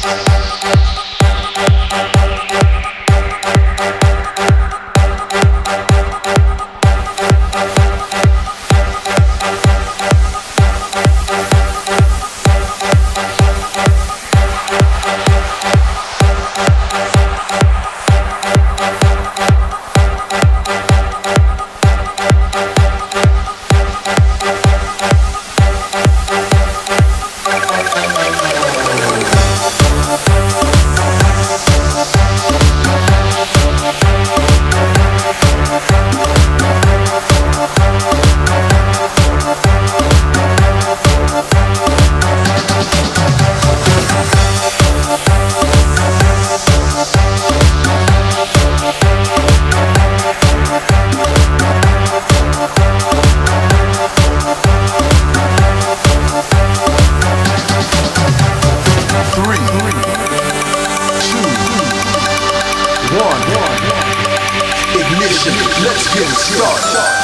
Thank One, ignition, let's get started.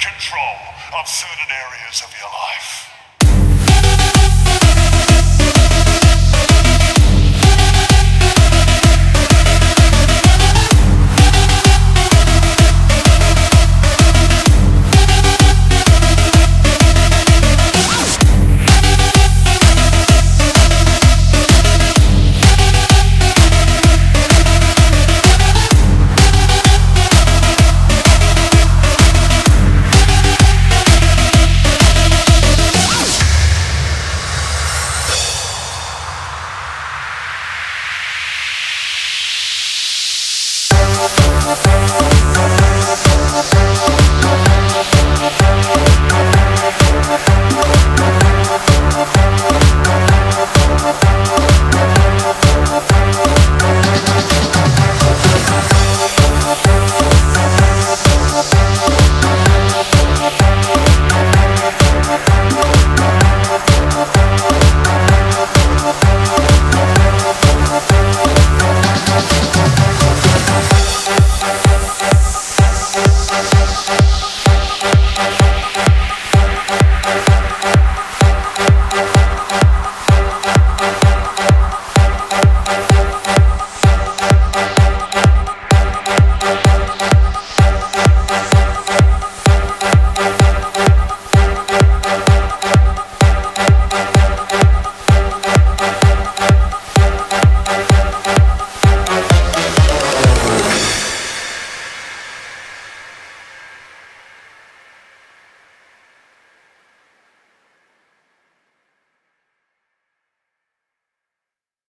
Control of certain areas of your life.